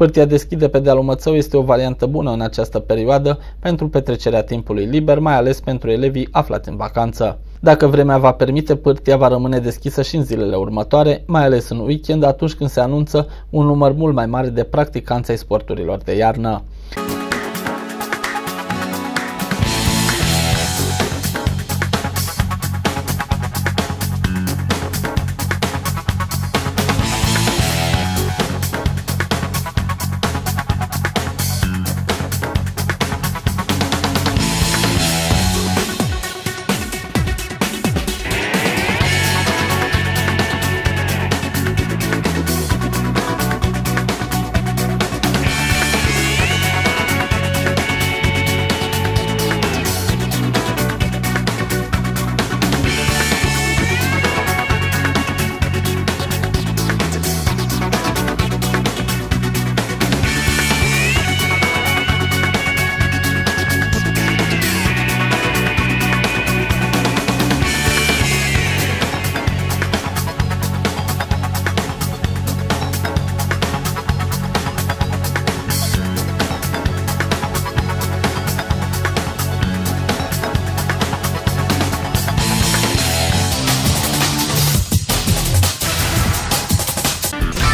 Pârtia deschide pe dealul Mățău este o variantă bună în această perioadă pentru petrecerea timpului liber, mai ales pentru elevii aflați în vacanță. Dacă vremea va permite, pârtia va rămâne deschisă și în zilele următoare, mai ales în weekend atunci când se anunță un număr mult mai mare de practicanți ai sporturilor de iarnă.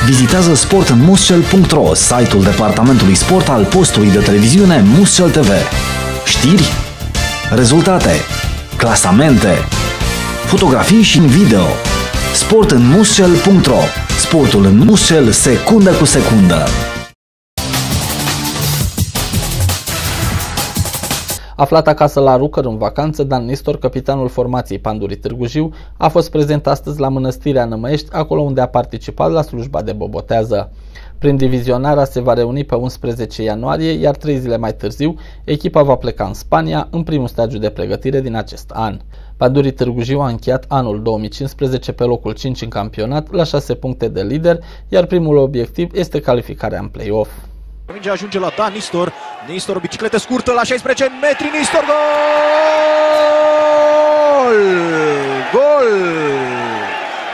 Vizitează sportmuschel.ro, site-ul departamentului sport al postului de televiziune Muschel TV. Știri, rezultate, clasamente, fotografii și video. Sportmuschel.ro Sportul în Muschel, secundă cu secundă. Aflat acasă la Rucăr în vacanță, Dan Nistor, capitanul formației Pandurii Târgu Jiu, a fost prezent astăzi la Mănăstirea Nămăiești, acolo unde a participat la slujba de bobotează. Prin divizionarea se va reuni pe 11 ianuarie, iar trei zile mai târziu, echipa va pleca în Spania, în primul stagiu de pregătire din acest an. Pandurii Târgu Jiu a încheiat anul 2015 pe locul 5 în campionat, la 6 puncte de lider, iar primul obiectiv este calificarea în play-off. Mingea ajunge la Dan Nistor. Nistor, o bicicletă scurtă la 16 metri. Nistor, gol! Gol!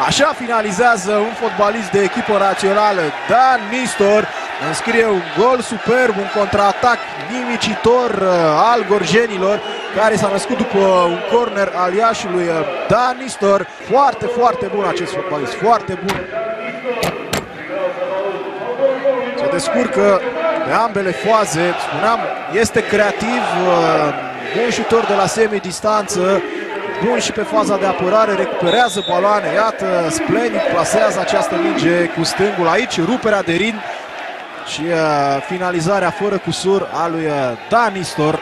Așa finalizează un fotbalist de echipă națională, Dan Nistor. Înscrie un gol superb, un contraatac nimicitor uh, al gorjenilor, care s-a născut după un corner al Iașului. Uh, Dan Nistor, foarte, foarte bun acest fotbalist, foarte bun. Se descurcă pe ambele faze. Spuneam, este creativ, uh, bun șutor de la semi-distanță, bun și pe faza de apărare, recuperează baloane. Iată, splendid plasează această minge cu stângul aici, ruperea de rin și uh, finalizarea fără cusur a lui uh, Danistor.